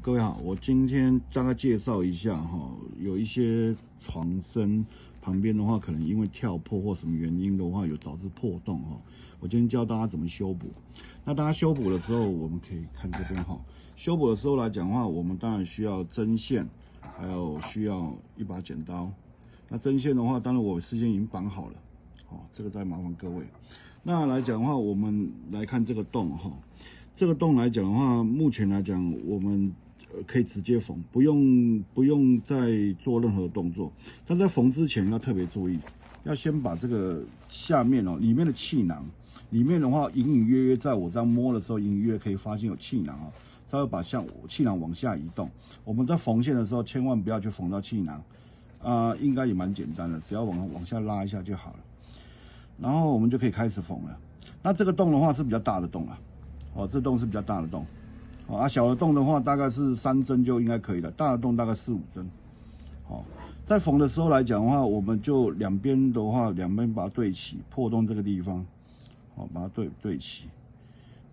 各位好，我今天大概介绍一下哈，有一些床身旁边的话，可能因为跳破或什么原因的话，有导致破洞哈。我今天教大家怎么修补。那大家修补的时候，我们可以看这边哈。修补的时候来讲的话，我们当然需要针线，还有需要一把剪刀。那针线的话，当然我事先已经绑好了，好，这个再麻烦各位。那来讲的话，我们来看这个洞哈。这个洞来讲的话，目前来讲，我们呃可以直接缝，不用不用再做任何动作。但在缝之前要特别注意，要先把这个下面哦里面的气囊，里面的话隐隐约约在我这样摸的时候，隐隐约约可以发现有气囊啊，稍微把像气囊往下移动。我们在缝线的时候，千万不要去缝到气囊啊，应该也蛮简单的，只要往往下拉一下就好了。然后我们就可以开始缝了。那这个洞的话是比较大的洞啊。哦，这洞是比较大的洞，啊，小的洞的话大概是三针就应该可以了，大的洞大概四五针。好，在缝的时候来讲的话，我们就两边的话，两边把它对齐，破洞这个地方，好，把它对对齐。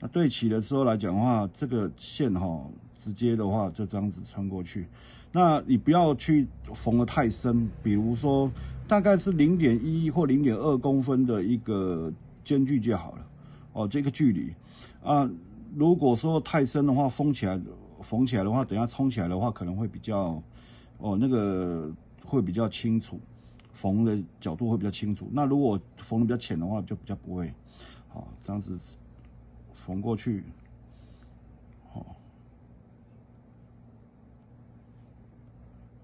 那对齐的时候来讲的话，这个线哈，直接的话就这样子穿过去。那你不要去缝的太深，比如说大概是零点一或零点二公分的一个间距就好了。哦，这个距离。啊，如果说太深的话，封起来，缝起来的话，等下冲起来的话，可能会比较，哦，那个会比较清楚，缝的角度会比较清楚。那如果缝的比较浅的话，就比较不会。好，这样子缝过去，好，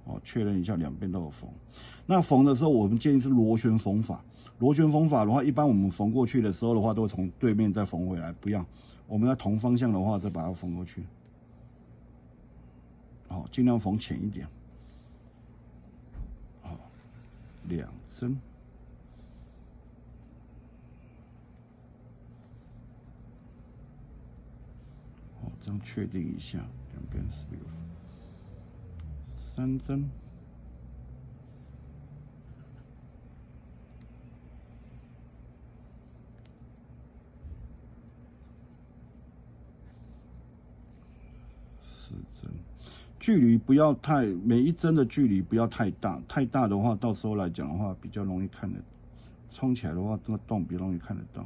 好，确认一下两边都有缝。那缝的时候，我们建议是螺旋缝法。螺旋缝法的话，一般我们缝过去的时候的话，都会从对面再缝回来，不要。我们要同方向的话，再把它缝过去。好，尽量缝浅一点。好，两针。好，这样确定一下，两边是不是有缝三针。四针距离不要太，每一针的距离不要太大，太大的话，到时候来讲的话，比较容易看得，冲起来的话，这个洞比较容易看得到。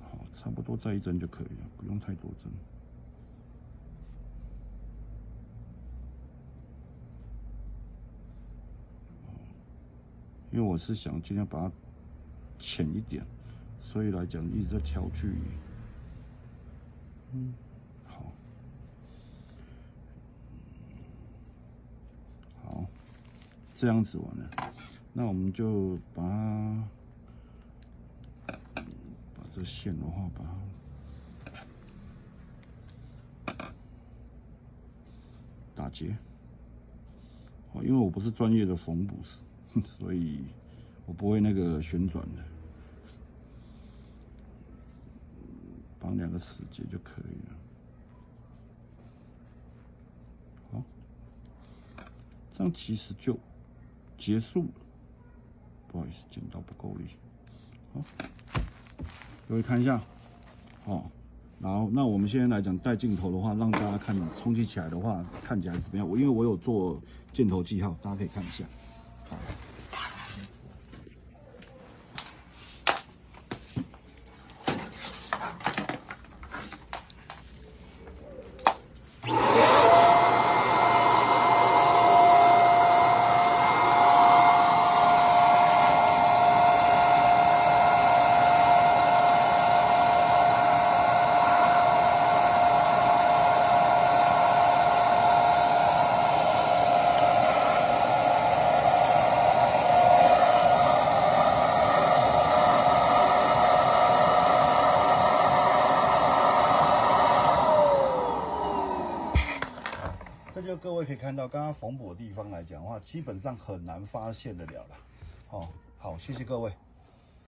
好，差不多再一针就可以了，不用太多针。因为我是想尽量把它浅一点。所以来讲，一直在调距离。嗯，好，好，这样子完了，那我们就把它这线的话，把它打结。哦，因为我不是专业的缝补师，所以我不会那个旋转的。绑两个死结就可以了。好，这样其实就结束了。不好意思，剪刀不够力。好，各位看一下。哦，然后那我们现在来讲带镜头的话，让大家看冲击起来的话，看起来怎么样？我因为我有做镜头记号，大家可以看一下。好。这就各位可以看到，刚刚缝补的地方来讲的话，基本上很难发现的了了。哦，好，谢谢各位。